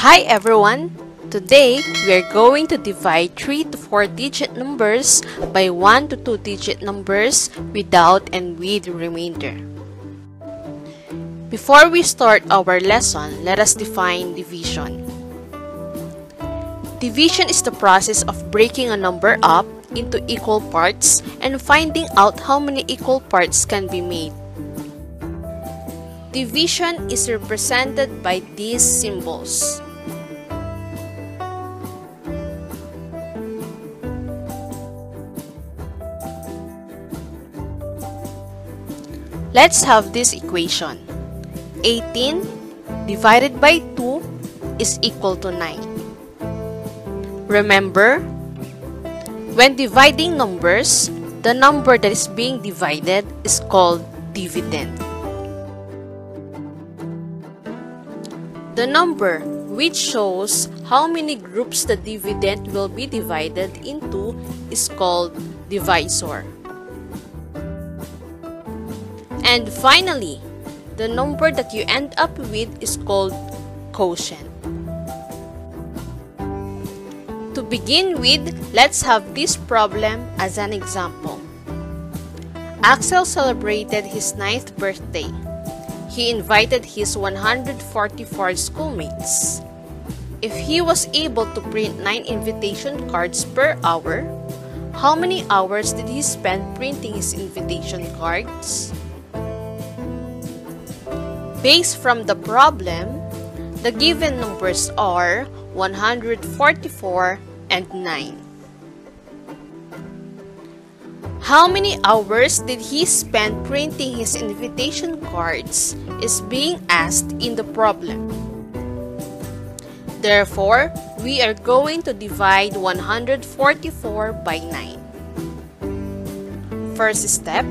Hi everyone! Today, we are going to divide 3 to 4 digit numbers by 1 to 2 digit numbers without and with remainder. Before we start our lesson, let us define division. Division is the process of breaking a number up into equal parts and finding out how many equal parts can be made. Division is represented by these symbols. Let's have this equation. 18 divided by 2 is equal to 9. Remember, when dividing numbers, the number that is being divided is called dividend. The number which shows how many groups the dividend will be divided into is called divisor. And finally, the number that you end up with is called quotient. To begin with, let's have this problem as an example. Axel celebrated his ninth birthday. He invited his 144 schoolmates. If he was able to print 9 invitation cards per hour, how many hours did he spend printing his invitation cards? Based from the problem, the given numbers are 144 and 9. How many hours did he spend printing his invitation cards is being asked in the problem. Therefore, we are going to divide 144 by 9. First step,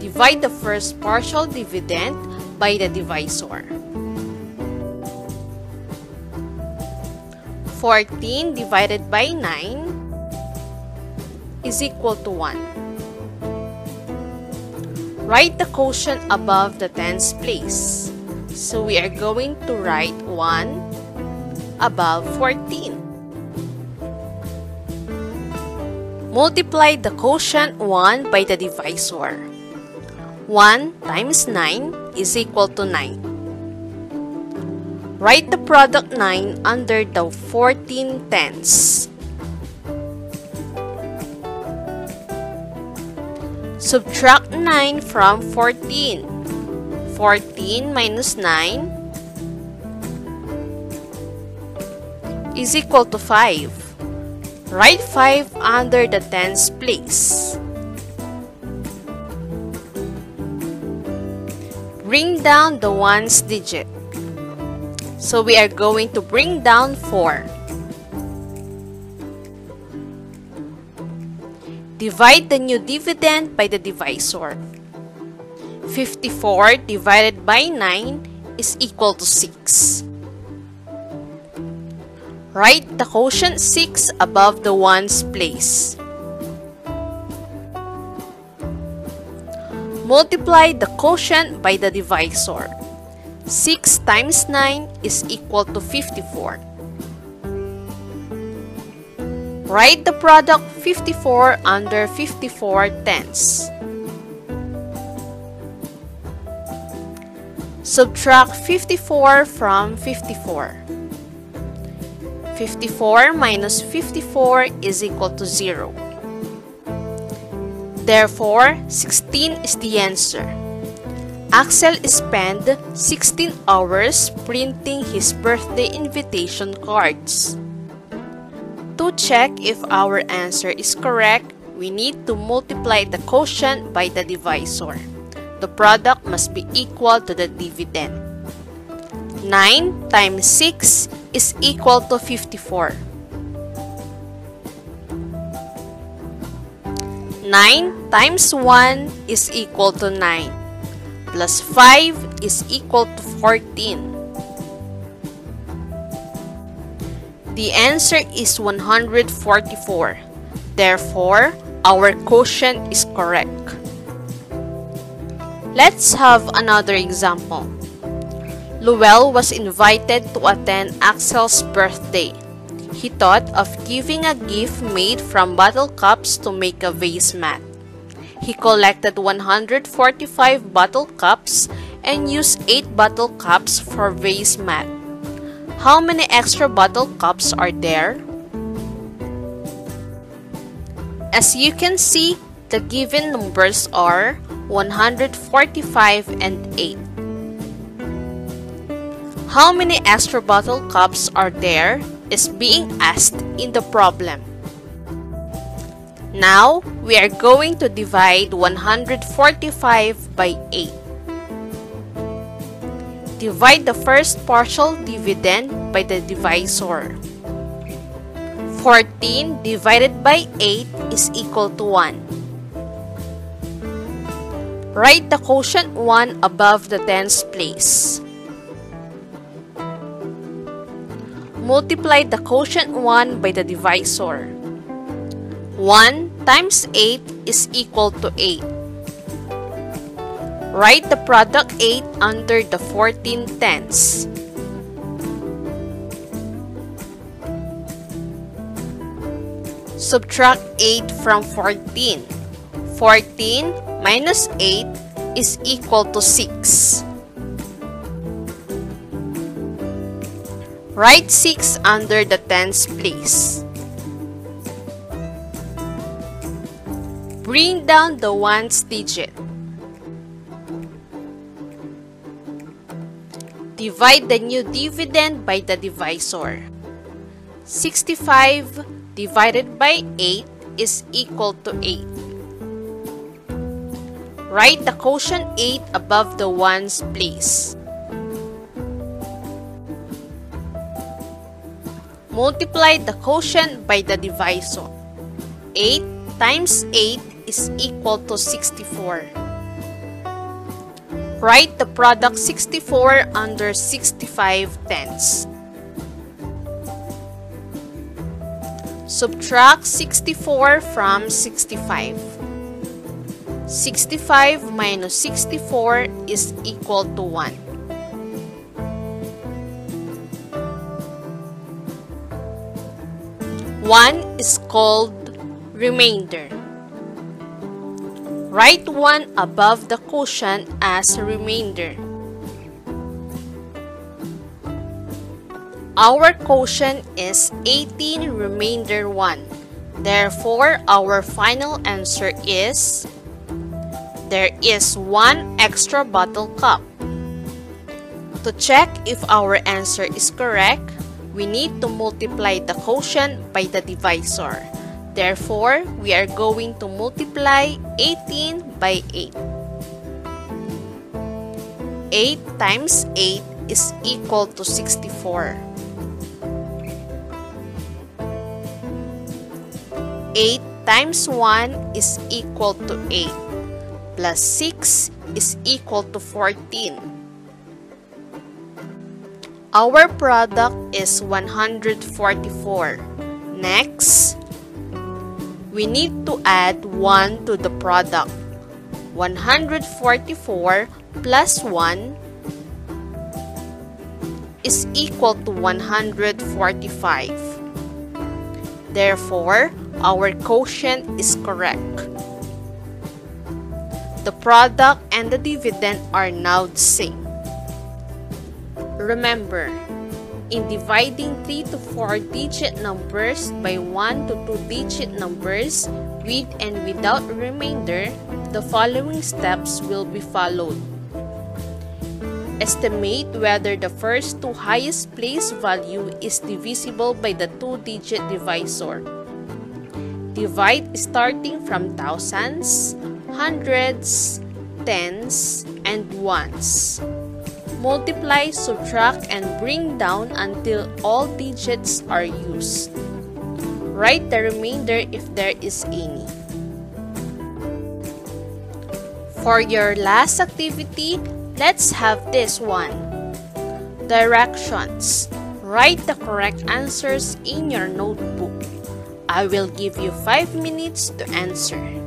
divide the first partial dividend by the divisor. 14 divided by 9 is equal to 1. Write the quotient above the tens place. So we are going to write 1 above 14. Multiply the quotient 1 by the divisor. 1 times 9 is equal to 9. Write the product 9 under the 14 tens. Subtract 9 from 14. 14 minus 9 is equal to 5. Write 5 under the tens place. Bring down the ones digit. So we are going to bring down 4. Divide the new dividend by the divisor. 54 divided by 9 is equal to 6. Write the quotient 6 above the ones place. Multiply the quotient by the divisor. 6 times 9 is equal to 54. Write the product 54 under 54 tenths. Subtract 54 from 54. 54 minus 54 is equal to 0. Therefore, 16 is the answer. Axel spent 16 hours printing his birthday invitation cards. To check if our answer is correct, we need to multiply the quotient by the divisor. The product must be equal to the dividend. 9 times 6 is equal to 54. 9 times 1 is equal to 9 plus 5 is equal to 14. The answer is 144. Therefore, our quotient is correct. Let's have another example. Luel was invited to attend Axel's birthday. He thought of giving a gift made from bottle cups to make a vase mat. He collected 145 bottle cups and used 8 bottle cups for vase mat. How many extra bottle cups are there? As you can see, the given numbers are 145 and 8. How many extra bottle cups are there is being asked in the problem. Now, we are going to divide 145 by 8. Divide the first partial dividend by the divisor. 14 divided by 8 is equal to 1. Write the quotient 1 above the tens place. Multiply the quotient 1 by the divisor. 1 times 8 is equal to 8. Write the product 8 under the 14 tens. Subtract 8 from 14. 14 minus 8 is equal to 6. Write 6 under the tens place. Bring down the ones digit. Divide the new dividend by the divisor. 65 divided by 8 is equal to 8. Write the quotient 8 above the ones place. Multiply the quotient by the divisor. 8 times 8 is equal to 64. Write the product 64 under 65 tenths. Subtract 64 from 65. 65 minus 64 is equal to 1. 1 is called remainder. Write 1 above the quotient as remainder. Our quotient is 18 remainder 1. Therefore, our final answer is there is one extra bottle cup. To check if our answer is correct, we need to multiply the quotient by the divisor. Therefore, we are going to multiply 18 by 8. 8 times 8 is equal to 64. 8 times 1 is equal to 8, plus 6 is equal to 14. Our product is 144. Next, we need to add 1 to the product. 144 plus 1 is equal to 145. Therefore, our quotient is correct. The product and the dividend are now the same. Remember, in dividing 3 to 4 digit numbers by 1 to 2 digit numbers with and without remainder, the following steps will be followed. Estimate whether the first two highest place value is divisible by the two-digit divisor. Divide starting from thousands, hundreds, tens, and ones. Multiply, subtract, and bring down until all digits are used. Write the remainder if there is any. For your last activity, let's have this one. Directions. Write the correct answers in your notebook. I will give you 5 minutes to answer.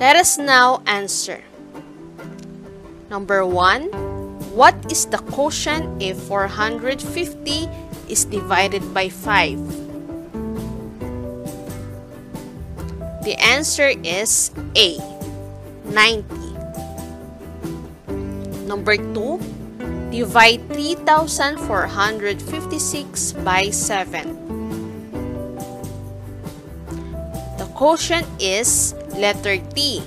Let us now answer. Number 1. What is the quotient if 450 is divided by 5? The answer is A. 90. Number 2. Divide 3,456 by 7. The quotient is letter T.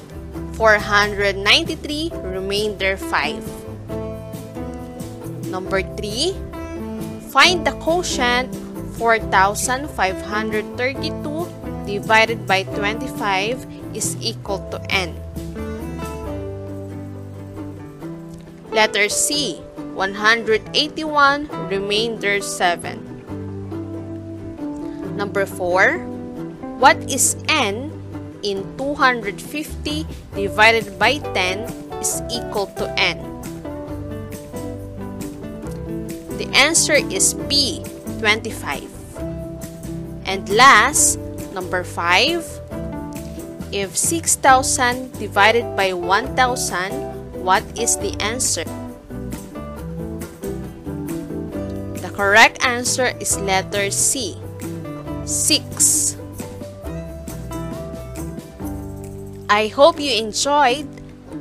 493 remainder 5. Number 3, find the quotient 4,532 divided by 25 is equal to n. Letter C, 181 remainder 7. Number 4, what is n in 250 divided by 10 is equal to n? The answer is B, 25. And last, number 5. If 6,000 divided by 1,000, what is the answer? The correct answer is letter C, 6. I hope you enjoyed.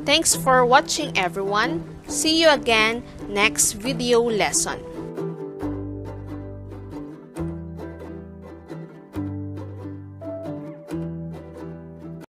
Thanks for watching everyone. See you again next video lesson.